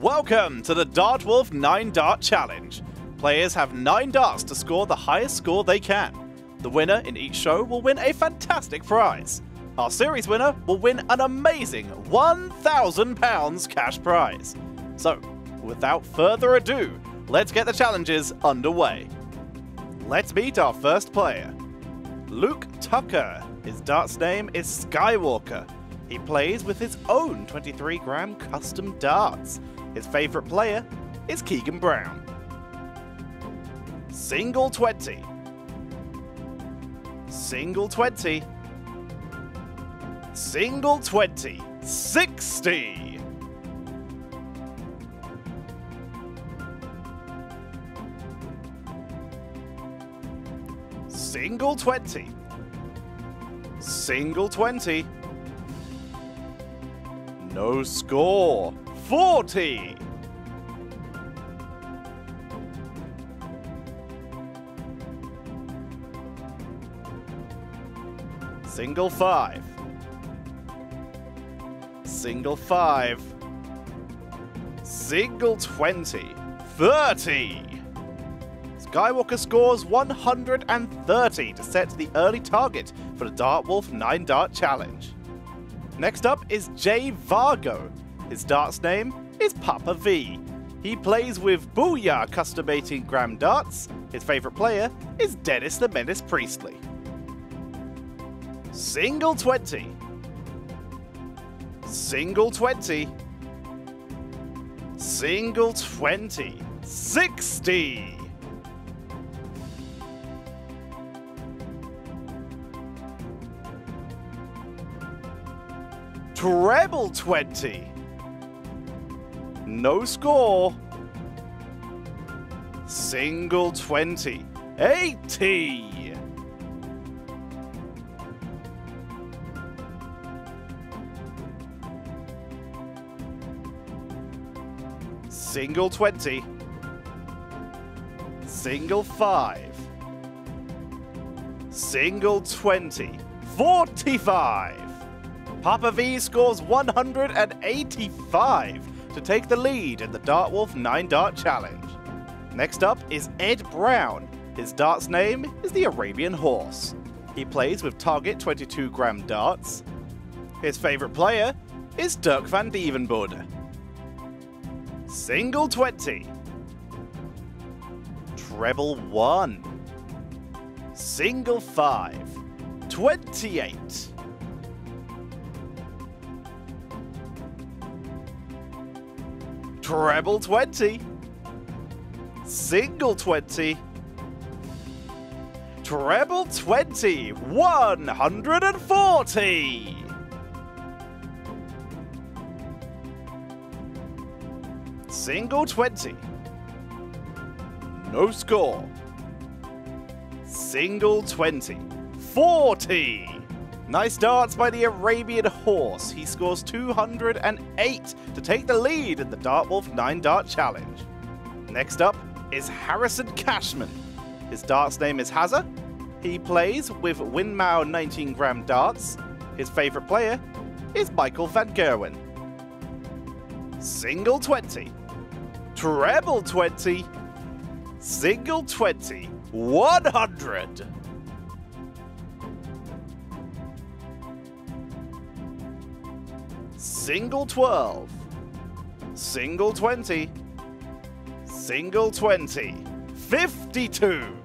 Welcome to the Dart Wolf 9 Dart Challenge. Players have 9 darts to score the highest score they can. The winner in each show will win a fantastic prize. Our series winner will win an amazing £1,000 cash prize. So, without further ado, let's get the challenges underway. Let's meet our first player. Luke Tucker. His darts name is Skywalker. He plays with his own 23 gram custom darts. His favourite player is Keegan Brown. Single 20. Single 20. Single 20. 60. Single 20. Single 20. No score. 40. Single 5. Single 5. Single 20. 30. Skywalker scores 130 to set the early target for the Dart Wolf 9 Dart Challenge. Next up is Jay Vargo. His darts name is Papa Vee. He plays with Booyah custom 18 gram darts. His favourite player is Dennis the Menace Priestley. Single 20. Single 20. Single 20. 60. Treble 20. No score. Single 20. 80. Single 20. Single 5. Single 20. 45. Papa Vee scores 185 to take the lead in the Dart Wolf 9 Dart Challenge. Next up is Ed Brown. His darts name is the Arabian Horse. He plays with target 22 gram darts. His favourite player is Dirk van Duijvenbode. Single 20. Treble 1. Single 5. 28. Treble 20. Single 20. Treble 20. 140. Single 20. No score. Single 20. 40. Nice darts by the Arabian Horse. He scores 208 to take the lead in the Dart Wolf 9 Dart Challenge. Next up is Harrison Cashman. His darts name is Hazza. He plays with Winmau 19 gram darts. His favourite player is Michael Van Gerwen. Single 20. Treble 20. Single 20. 100. Single 12. Single 20. Single 20. 52.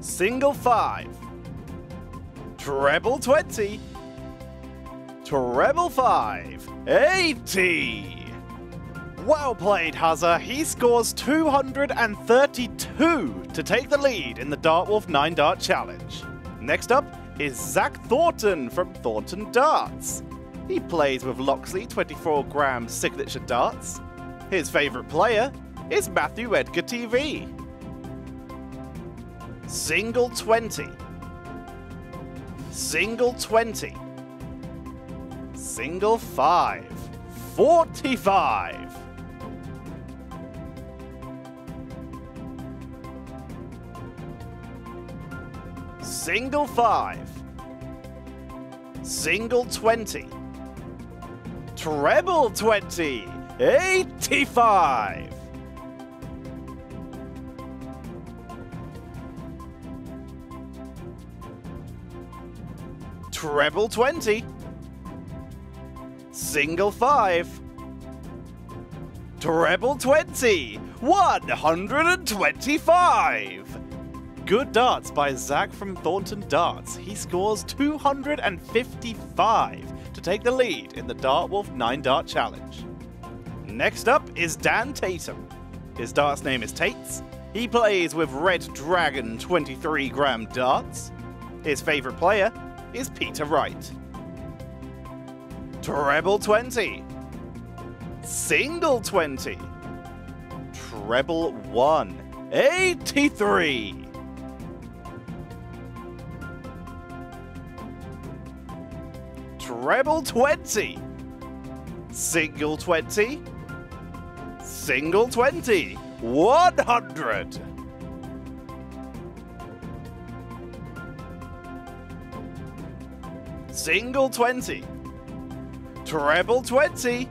Single 5. Treble 20. Treble 5. 80. Well played, Hazza. He scores 232 to take the lead in the Dartwolf 9 Dart Challenge. Next up is Zac Thornton from Thornton Darts. He plays with Loxley 24 gram signature darts. His favourite player is Matthew Edgar TV. Single 20. Single 20. Single 5. 45. Single 5. Single 20. Treble 20. 85. Treble 20. Single 5. Treble 20. 125. Good darts by Zac from Thornton Darts. He scores 255 to take the lead in the Dartwolf 9 Dart Challenge. Next up is Dan Tatum. His darts name is Tates. He plays with Red Dragon 23 gram darts. His favourite player is Peter Wright. Treble 20. Single 20. Treble 1. 83. Treble 20. Single 20. Single 20. 100. Single 20. Treble 20.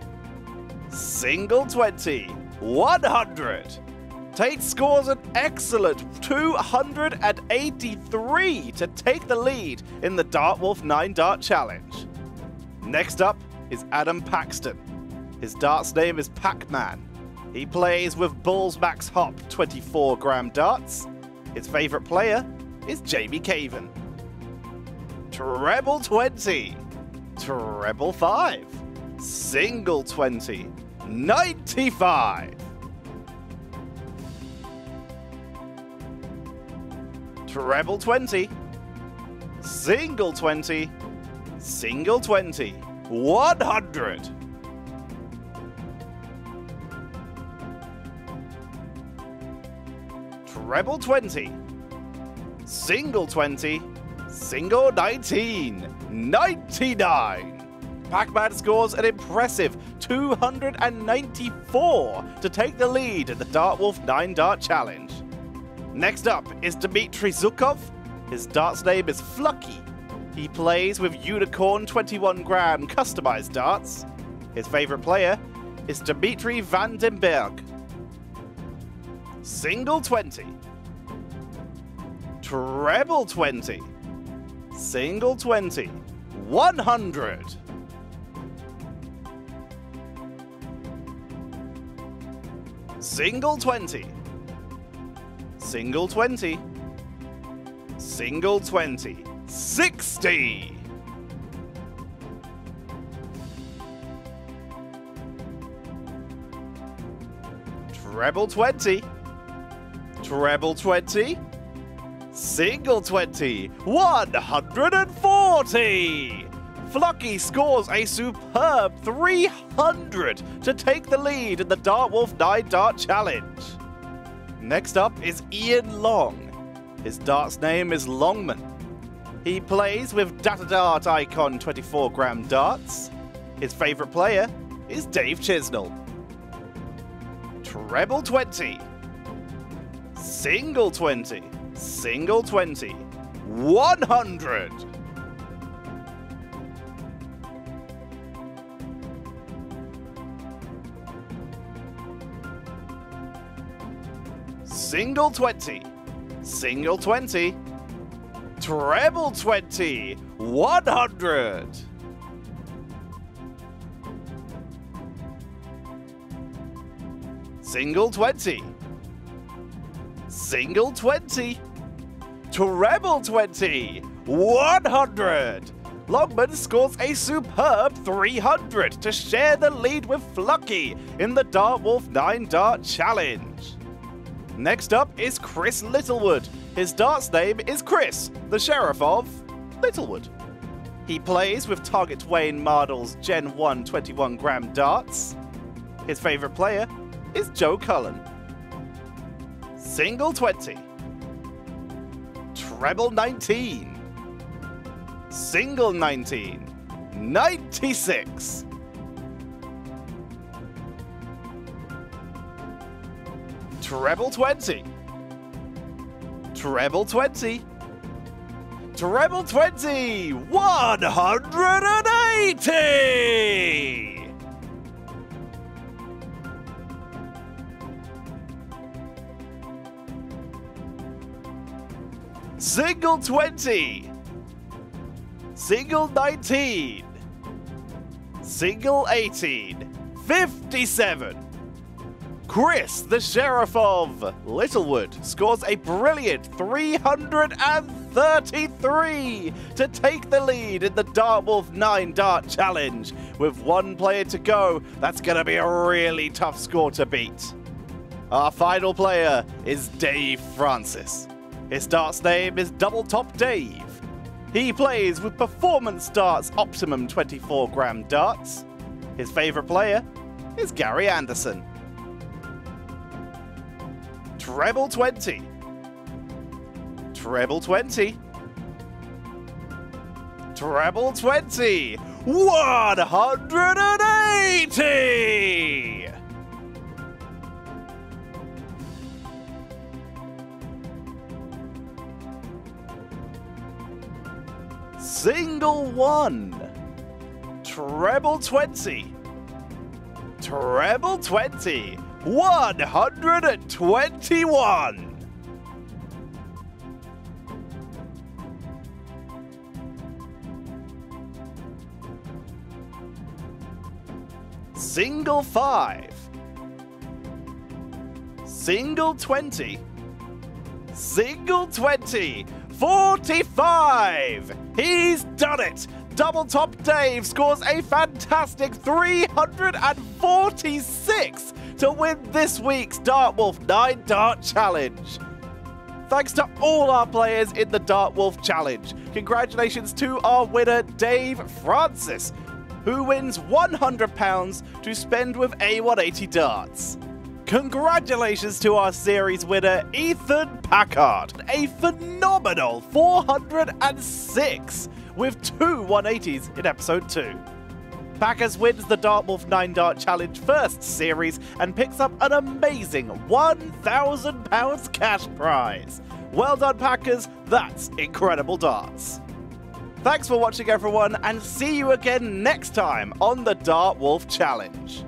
Single 20. 100. Tate scores an excellent 283 to take the lead in the Dartwolf 9 Dart Challenge. Next up is Adam Paxton. His darts name is Pac-Man. He plays with Bulls Max Hopp 24 gram darts. His favourite player is Jamie Caven. Treble 20. Treble 5. Single 20. 95. Treble 20. Single 20. Single 20. 100. Treble 20. Single 20. Single 19. 99. Pac-Man scores an impressive 294 to take the lead in the Dartwolf 9 Dart Challenge. Next up is Dmitriy Zhukov. His dart's name is Flucky, he plays with Unicorn 21 gram customized darts. His favourite player is Dimitri Van den Bergh. Single 20. Treble 20. Single 20. 100. Single 20. Single 20. Single 20. 60. Treble 20. Treble 20. Single 20. 140. Flucky scores a superb 300 to take the lead in the Dartwolf 9 Dart Challenge. Next up is Ian Long. His dart's name is Longman. He plays with Data Dart Icon 24 gram darts. His favourite player is Dave Chisnall. Treble 20. Single 20. Single 20. 100. Single 20. Single 20 treble 20, 100. Single 20. Single 20. Treble 20, 100. Longman scores a superb 300 to share the lead with Flucky in the Dartwolf 9 Dart Challenge. Next up is Chris Littlewood, his darts name is Chris, the Sheriff of Littlewood. He plays with Target Wayne Mardle's Gen 1 21 gram darts. His favourite player is Joe Cullen. Single 20. Treble 19. Single 19. 96. Treble 20 treble 20, Treble 20, 180! Single 20. Single 19. Single 18. 57. Chris, the Sheriff of Littlewood, scores a brilliant 333 to take the lead in the Dartwolf 9 Dart Challenge. With one player to go, that's going to be a really tough score to beat. Our final player is Dave Francis. His darts name is Double Top Dave. He plays with Performance Darts Optimum 24 gram darts. His favourite player is Gary Anderson. Treble 20. Treble 20. Treble 20. 180! Single 1. Treble 20. Treble 20. 121. Single 5. Single 20. Single 20. 45! He's done it! Double Top Dave scores a fantastic 346 to win this week's Dartwolf 9 Dart Challenge. Thanks to all our players in the Dartwolf Challenge. Congratulations to our winner, Dave Francis, who wins £100 to spend with A180 darts. Congratulations to our series winner, Ethan Packard, a phenomenal 406 with two 180s in episode 2. Packers wins the Dartwolf 9 Dart Challenge first series and picks up an amazing £1,000 cash prize. Well done, Packers, that's incredible darts. Thanks for watching, everyone, and see you again next time on the Dartwolf Challenge.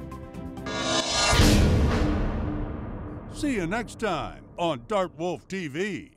See you next time on Dartwolf TV.